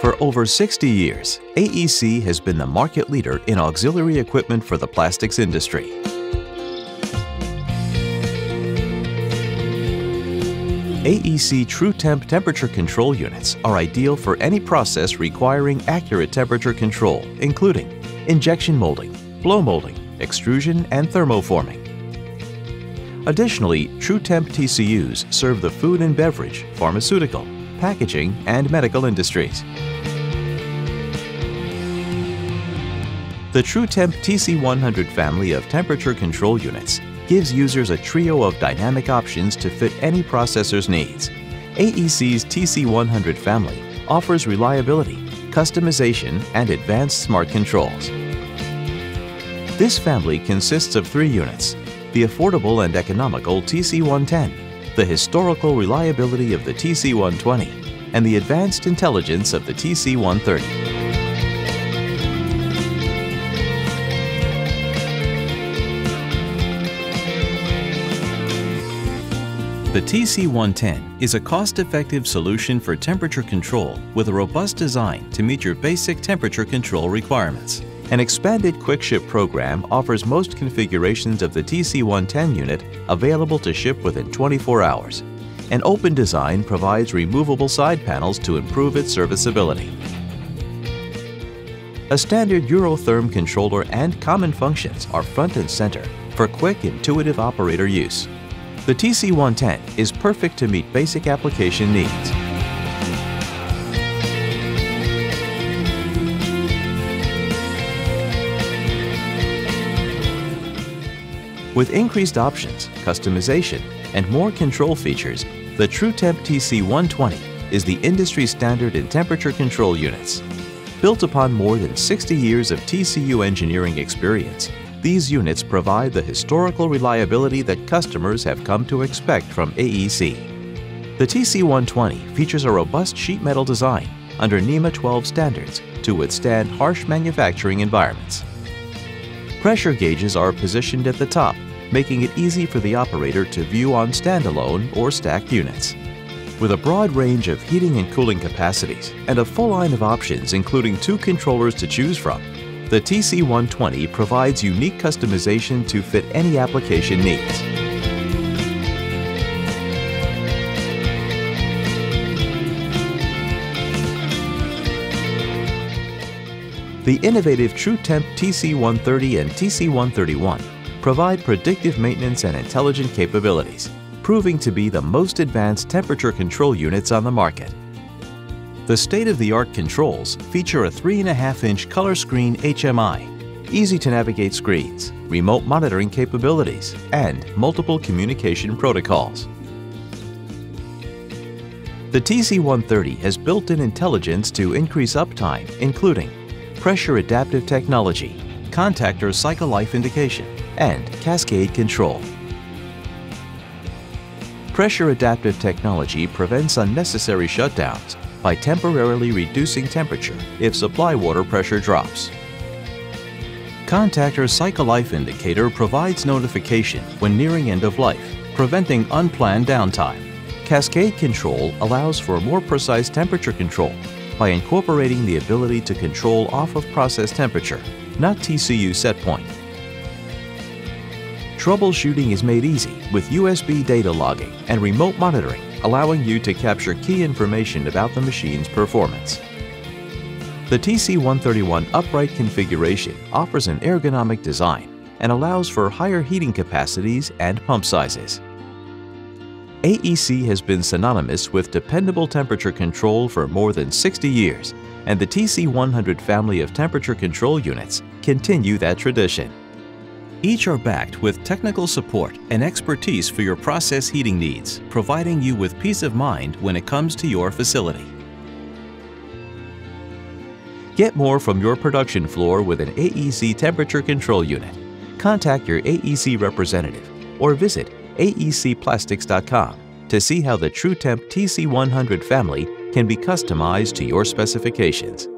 For over 60 years, AEC has been the market leader in auxiliary equipment for the plastics industry. AEC TrueTemp temperature control units are ideal for any process requiring accurate temperature control, including injection molding, blow molding, extrusion, and thermoforming. Additionally, TrueTemp TCUs serve the food and beverage, pharmaceutical, packaging, and medical industries. The TrueTemp TC100 family of temperature control units gives users a trio of dynamic options to fit any processor's needs. AEC's TC100 family offers reliability, customization, and advanced smart controls. This family consists of three units, the affordable and economical TC110, the historical reliability of the TC120, and the advanced intelligence of the TC130. The TC110 is a cost-effective solution for temperature control with a robust design to meet your basic temperature control requirements. An expanded QuickShip program offers most configurations of the TC110 unit available to ship within 24 hours. An open design provides removable side panels to improve its serviceability. A standard Eurotherm controller and common functions are front and center for quick, intuitive operator use. The TC110 is perfect to meet basic application needs. With increased options, customization, and more control features, the TrueTemp TC120 is the industry standard in temperature control units. Built upon more than 60 years of TCU engineering experience, these units provide the historical reliability that customers have come to expect from AEC. The TC120 features a robust sheet metal design under NEMA 12 standards to withstand harsh manufacturing environments. Pressure gauges are positioned at the top, making it easy for the operator to view on standalone or stacked units. With a broad range of heating and cooling capacities and a full line of options including two controllers to choose from, the TC120 provides unique customization to fit any application needs. The innovative TrueTemp TC130 and TC131 provide predictive maintenance and intelligent capabilities, proving to be the most advanced temperature control units on the market. The state-of-the-art controls feature a 3.5-inch color screen HMI, easy-to-navigate screens, remote monitoring capabilities, and multiple communication protocols. The TC130 has built-in intelligence to increase uptime, including pressure adaptive technology, contactor cycle life indication, and cascade control. Pressure adaptive technology prevents unnecessary shutdowns by temporarily reducing temperature if supply water pressure drops. Contactor Cycle Life Indicator provides notification when nearing end of life, preventing unplanned downtime. Cascade Control allows for more precise temperature control by incorporating the ability to control off of process temperature, not TCU set point. Troubleshooting is made easy with USB data logging and remote monitoring allowing you to capture key information about the machine's performance. The TC131 upright configuration offers an ergonomic design and allows for higher heating capacities and pump sizes. AEC has been synonymous with dependable temperature control for more than 60 years, and the TC100 family of temperature control units continue that tradition. Each are backed with technical support and expertise for your process heating needs, providing you with peace of mind when it comes to your facility. Get more from your production floor with an AEC temperature control unit. Contact your AEC representative or visit aecplastics.com to see how the TrueTemp TC100 family can be customized to your specifications.